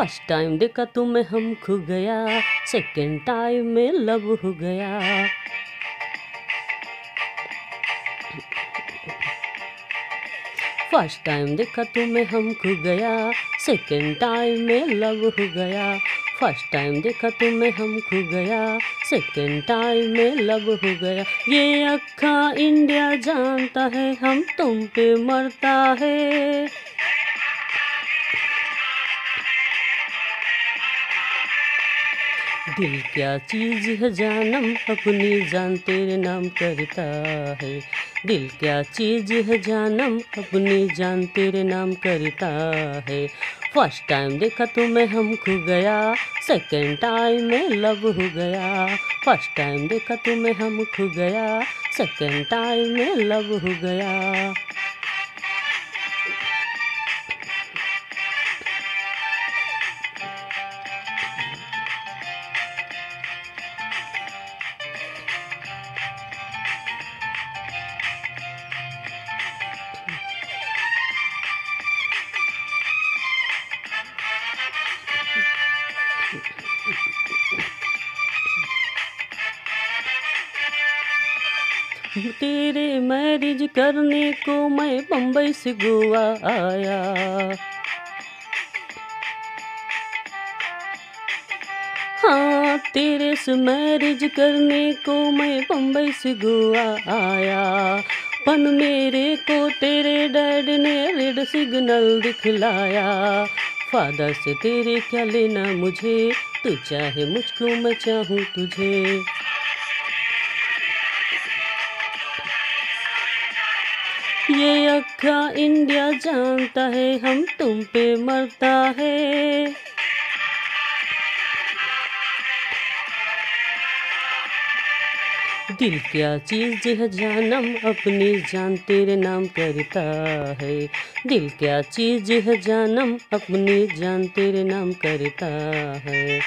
First time देखा तुम्हें हम खो गया सेकंड टाइम में लव हो गया। फ़र्स्ट टाइम देखा तुम्हें हम खो गया सेकंड टाइम में लव हो गया। फ़र्स्ट टाइम देखा तुम्हें हम खो गया सेकेंड टाइम में लव हो गया। ये अक्खा इंडिया जानता है, हम तुम पे मरता है। दिल क्या चीज़ है जानम? अपनी जान तेरे नाम करता है। दिल क्या चीज़ है जानम? अपनी जान तेरे नाम करता है। फ़र्स्ट टाइम देखा तुम्हें हम खो गया। सेकंड टाइम में लव हो गया। फ़र्स्ट टाइम देखा तुम्हें हम खो गया। सेकंड टाइम में लव हो गया। तेरे मैरिज करने को मैं बम्बई से गोवा आया। हाँ तेरे से मैरिज करने को मैं बम्बई से गोवा आया। पन मेरे को तेरे डैड ने रेड सिग्नल दिखलाया। फादर से तेरे क्या लेना मुझे? तू चाहे मुझको, मैं चाहूँ तुझे। अक्खा इंडिया जानता है, हम तुम पे मरता है। दिल क्या चीज़ है जानम अपनी जान तेरे नाम करता है। दिल क्या चीज़ है जानम अपनी जान तेरे नाम करता है।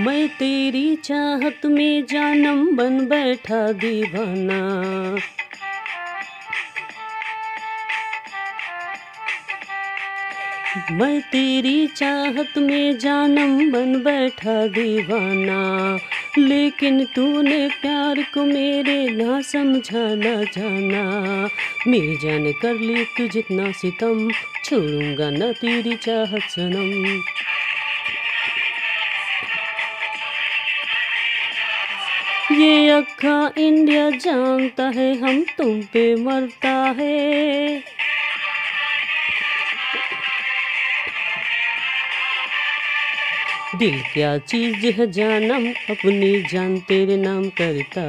मैं तेरी चाहत में जानम बन बैठा दीवाना। मैं तेरी चाहत में जानम बन बैठा दीवाना। लेकिन तूने प्यार को मेरे ना समझा समझाना जाना। मेरी जान कर ली तू जितना सितम, छोड़ूँगा ना तेरी चाहत सनम। ये अक्खा इंडिया जानता है, हम तुम पे मरता है। दिल क्या चीज़ है जानम, अपनी जान तेरे नाम करता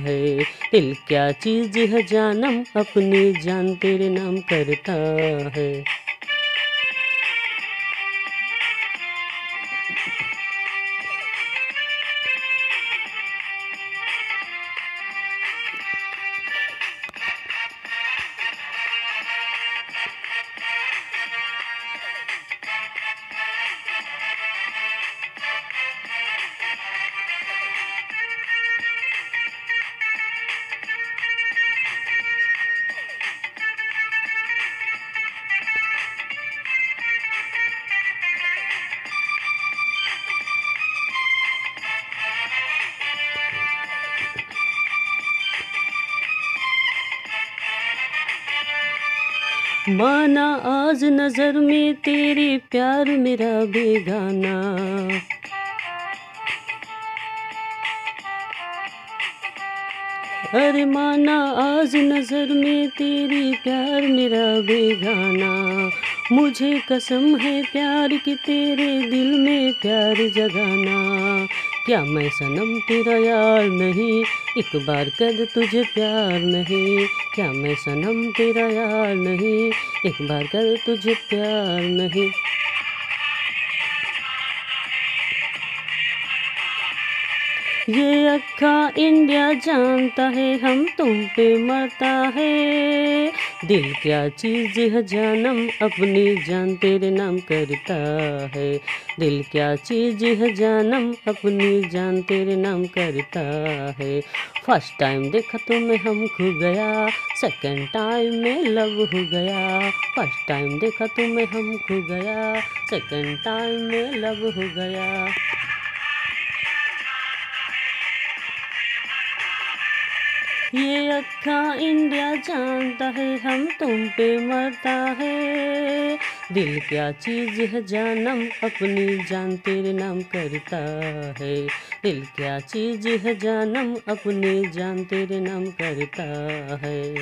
है। दिल क्या चीज़ है जानम, अपनी जान तेरे नाम करता है। माना आज नज़र में तेरे प्यार मेरा बेगाना। अरे माना आज नज़र में तेरी प्यार मेरा बेगाना। मुझे कसम है प्यार की तेरे दिल में प्यार जगाना। क्या मैं सनम तेरा यार नहीं? एक बार कर तुझे प्यार नहीं। क्या मैं सनम तेरा यार नहीं? एक बार कर तुझे प्यार नहीं। ये अक्खा इंडिया जानता है, हम तुम पे मरता है। दिल क्या चीज़ है जानम, अपनी जान तेरे नाम करता है। दिल क्या चीज़ है जानम, अपनी जान तेरे नाम करता है। फ़र्स्ट टाइम देखा तुम्हें हम खो गया, सेकंड टाइम में लव हो गया। फ़र्स्ट टाइम देखा तुम्हें हम खो गया, सेकंड टाइम में लव हो गया। ये अखा इंडिया जानता है, हम तुम पे मरता है। दिल क्या चीज़ है जानम, अपनी जान तेरे नाम करता है। दिल क्या चीज़ है जानम, अपनी जान तेरे नाम करता है।